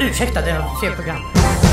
Ursäkta, det är fel program.